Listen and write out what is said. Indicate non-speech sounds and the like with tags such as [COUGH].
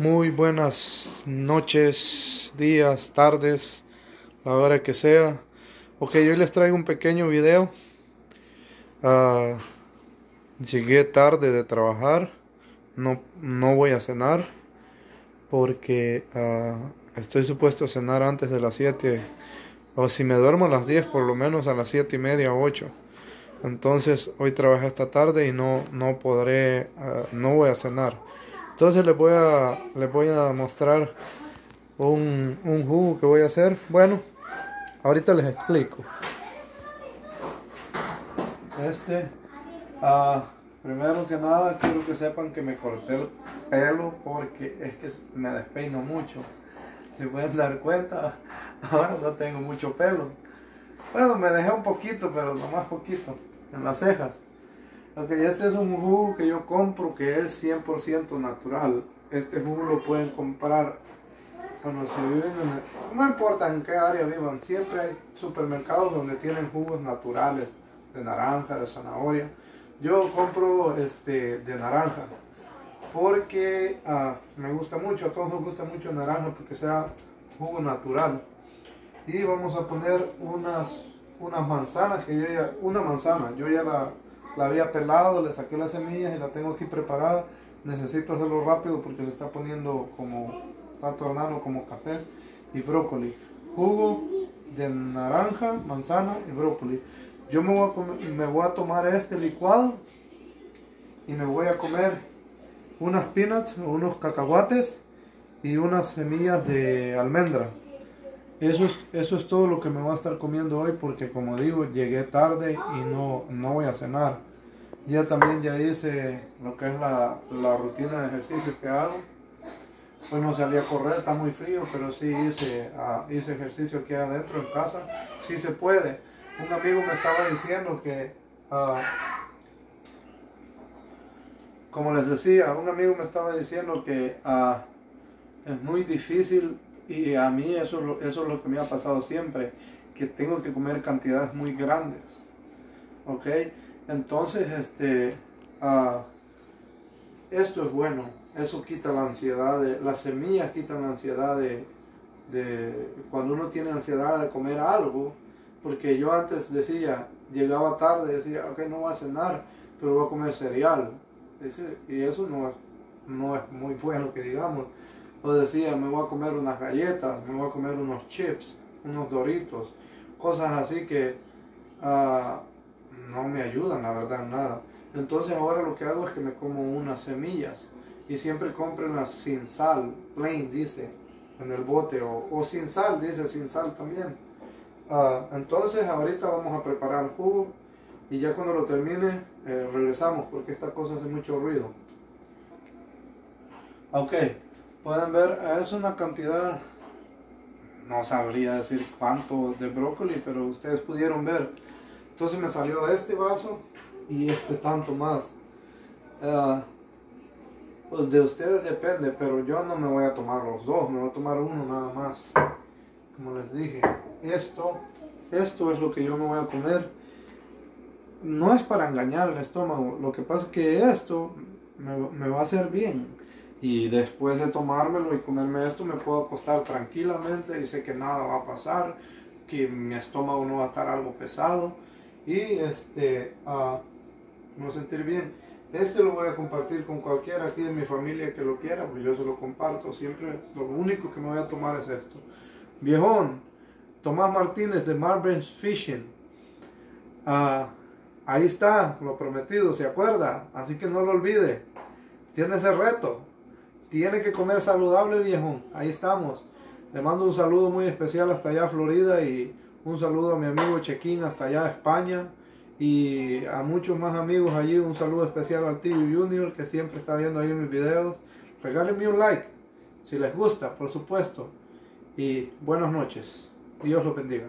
Muy buenas noches, días, tardes, la hora que sea. Ok, hoy les traigo un pequeño video. Ah, llegué tarde de trabajar. No, no voy a cenar porque ah, estoy supuesto a cenar antes de las 7 o si me duermo a las 10 por lo menos a las 7 y media o 8 entonces hoy trabajé esta tarde y no, no podré, ah, no voy a cenar. Entonces les voy a, les voy a mostrar un, un jugo que voy a hacer. Bueno, ahorita les explico. Este, uh, primero que nada quiero que sepan que me corté el pelo porque es que me despeino mucho. Si pueden dar cuenta, [LAUGHS] ahora no tengo mucho pelo. Bueno, me dejé un poquito, pero no más poquito en las cejas. Ok, este es un jugo que yo compro que es 100% natural. Este jugo lo pueden comprar cuando se viven en no importa en qué área vivan, siempre hay supermercados donde tienen jugos naturales de naranja, de zanahoria. Yo compro este de naranja porque ah, me gusta mucho, a todos nos gusta mucho naranja porque sea jugo natural. Y vamos a poner unas unas manzanas que yo ya, una manzana, yo ya la, la había pelado, le saqué las semillas y la tengo aquí preparada. Necesito hacerlo rápido porque se está poniendo como, está tornando como café y brócoli. Jugo de naranja, manzana y brócoli. Yo me voy a, a tomar este licuado y me voy a comer unas peanuts, unos cacahuates y unas semillas de almendra. Eso es, eso es todo lo que me voy a estar comiendo hoy porque como digo, llegué tarde y no, no voy a cenar. Ya también ya hice lo que es la, la rutina de ejercicio que hago. Hoy no salí a correr, está muy frío, pero sí hice, uh, hice ejercicio aquí adentro en casa. Sí se puede. Un amigo me estaba diciendo que, uh, como les decía, un amigo me estaba diciendo que uh, es muy difícil y a mí eso, eso es lo que me ha pasado siempre, que tengo que comer cantidades muy grandes. ¿Ok? Entonces, este, uh, esto es bueno. Eso quita la ansiedad, de, las semillas quitan la ansiedad de, de cuando uno tiene ansiedad de comer algo. Porque yo antes decía, llegaba tarde, decía, ok, no voy a cenar, pero voy a comer cereal. y eso no es, no es muy bueno que digamos o decía, me voy a comer unas galletas, me voy a comer unos chips, unos doritos, cosas así que uh, no me ayudan, la verdad, nada. Entonces ahora lo que hago es que me como unas semillas y siempre comprenlas sin sal, plain dice, en el bote, o, o sin sal, dice sin sal también. Uh, entonces ahorita vamos a preparar el jugo y ya cuando lo termine eh, regresamos porque esta cosa hace mucho ruido. Ok, pueden ver, es una cantidad, no sabría decir cuánto de brócoli, pero ustedes pudieron ver. Entonces me salió este vaso y este tanto más. Uh, pues de ustedes depende, pero yo no me voy a tomar los dos, me voy a tomar uno nada más. Como les dije, esto, esto es lo que yo me voy a comer. No es para engañar el estómago, lo que pasa es que esto me va a hacer bien y después de tomármelo y comerme esto me puedo acostar tranquilamente y sé que nada va a pasar, que mi estómago no va a estar algo pesado y este uh, a sentir bien. Este lo voy a compartir con cualquiera aquí de mi familia que lo quiera, pues yo se lo comparto siempre. Lo único que me voy a tomar es esto. Viejón, Tomás Martínez de Marvin's Fishing. Uh, ahí está, lo prometido, ¿se acuerda? Así que no lo olvide. Tiene ese reto. Tiene que comer saludable, viejo. Ahí estamos. Le mando un saludo muy especial hasta allá, Florida, y un saludo a mi amigo Chequín hasta allá, España. Y a muchos más amigos allí, un saludo especial al tío Junior, que siempre está viendo ahí mis videos. Regálenme un like, si les gusta, por supuesto. Y buenas noches. Dios los bendiga.